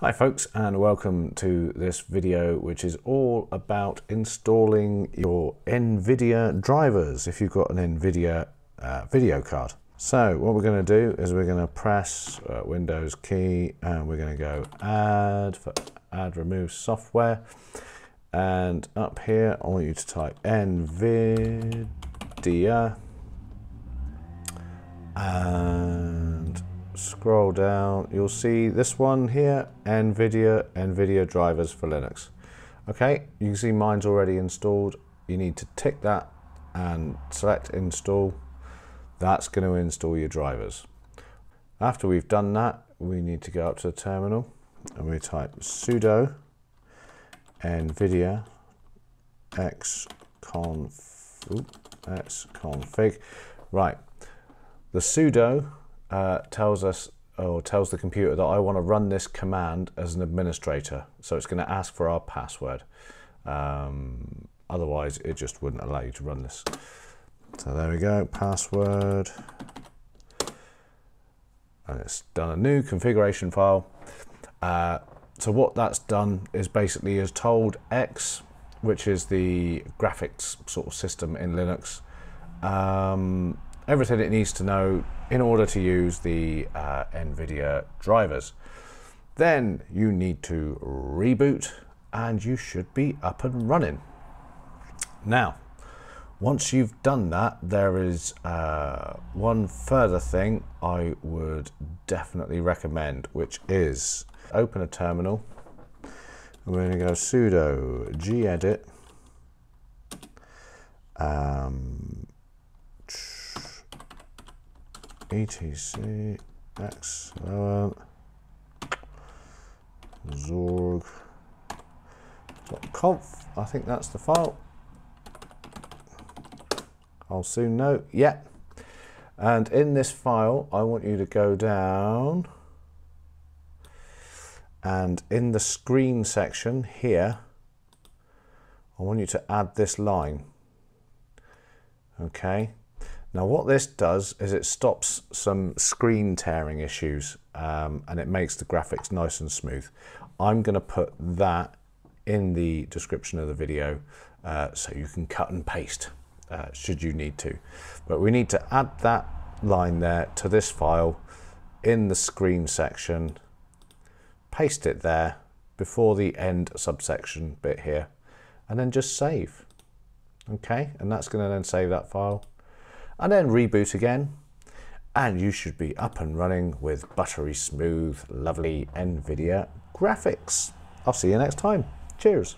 Hi folks and welcome to this video which is all about installing your NVIDIA drivers if you've got an NVIDIA uh, video card. So what we're going to do is we're going to press uh, Windows key and we're going to go add for add remove software and up here I want you to type NVIDIA and scroll down, you'll see this one here, NVIDIA, NVIDIA drivers for Linux. Okay, you can see mine's already installed. You need to tick that and select install. That's going to install your drivers. After we've done that, we need to go up to the terminal and we type sudo nvidia xconf xconfig. Right, the sudo uh, tells us or tells the computer that I want to run this command as an administrator. So it's going to ask for our password. Um, otherwise, it just wouldn't allow you to run this. So there we go, password. And it's done a new configuration file. Uh, so what that's done is basically has told X, which is the graphics sort of system in Linux, um, everything it needs to know in order to use the uh, NVIDIA drivers. Then you need to reboot and you should be up and running. Now, once you've done that, there is uh, one further thing I would definitely recommend, which is open a terminal. We're going to go sudo gedit um, etc x zorg I think that's the file. I'll soon know. Yeah. And in this file I want you to go down and in the screen section here I want you to add this line. Okay now what this does is it stops some screen tearing issues um, and it makes the graphics nice and smooth. I'm going to put that in the description of the video uh, so you can cut and paste uh, should you need to. But we need to add that line there to this file in the screen section, paste it there before the end subsection bit here, and then just save. Okay, and that's going to then save that file and then reboot again and you should be up and running with buttery smooth, lovely NVIDIA graphics. I'll see you next time. Cheers.